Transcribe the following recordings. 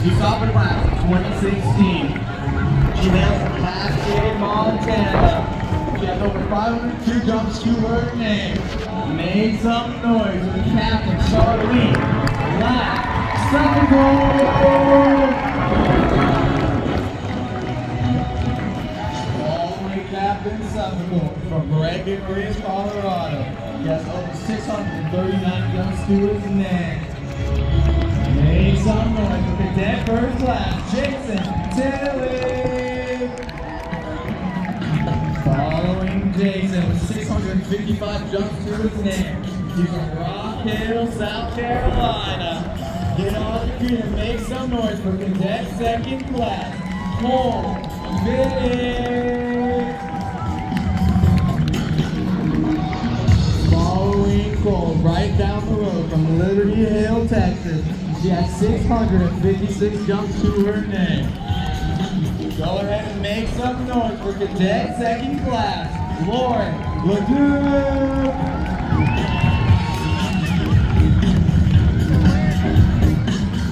Class of 2016. She hails from in Montana. She has over 502 jumps to her name. Made some noise with Captain Charlene. Last, second goal. Captain Suffolk from Breckenridge, Colorado. He has over 639 young his name. Make some noise for cadet first class, Jason Tilly. Following Jason with 655 jumps to his name. He's from Rock Hill, South Carolina. Get on your feet and make some noise for cadet second class, Cole Village. Cole right down the road from Liberty Hill, Texas. She has 656 jumps to her name. Go ahead and make some noise for cadet second class, Lauren Ledoux.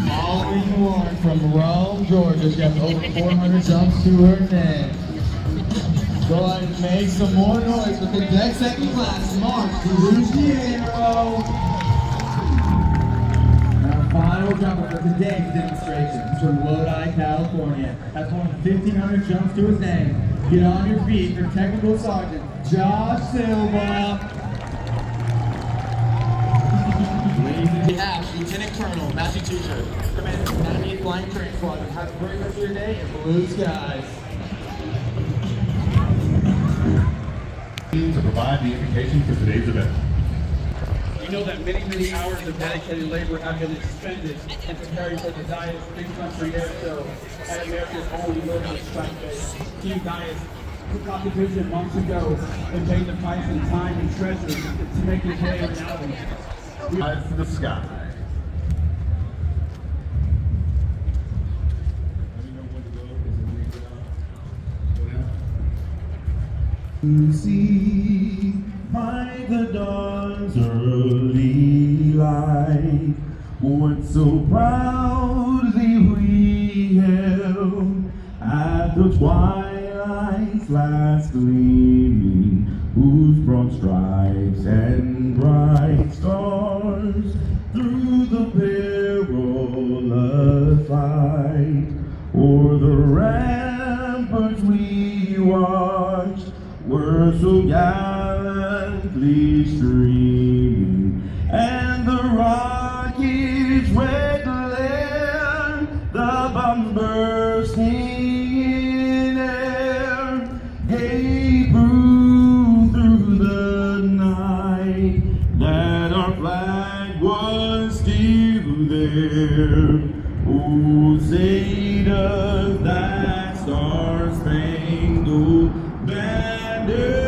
Following Lauren from Rome, Georgia. She has over 400 jumps to her name. Go ahead and make some more noise with the cadet second class, Mark Luciero. Our final jumper for today's demonstration is from Lodi, California. Has more than 1,500 jumps to his name. Get on your feet for Technical Sergeant Josh Silva. And gentlemen, Lieutenant Colonel Matthew Teacher, Commander 98th Flying Train Squadron. Have a great rest of your day in blue skies. Provide the invitation for today's event. We know that many, many hours of dedicated labor have been expended in preparing for the Dyess Big Country Air Show at America's only wilderness strike base. Team Dyess took off the vision months ago and paid the price in time and treasure to make it day a reality. To the To see by the dawn's early light, what so proudly we held at the twilight's last gleaming, whose broad stripes and bright stars through the perilous fight o'er the ramparts we watched were so gallantly streaming, and the rockets' red glare, the bursting in air, gave proof through the night that our flag was still there. Oh, say does that star-spangled banner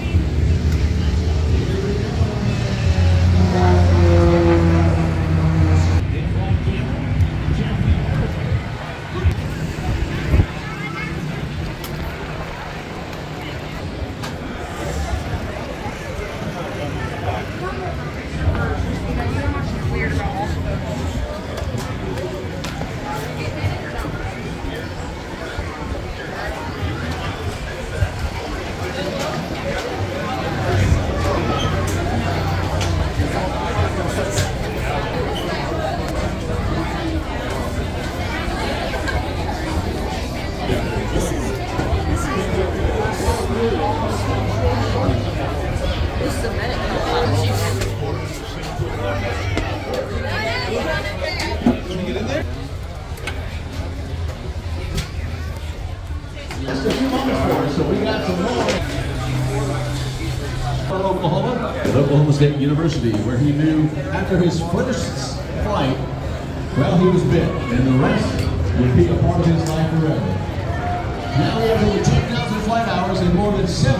From Oklahoma, at Oklahoma State University, where he knew after his first flight, well, he was bit, and the rest would be a part of his life forever. Now we have over 10,000 flight hours and more than seven.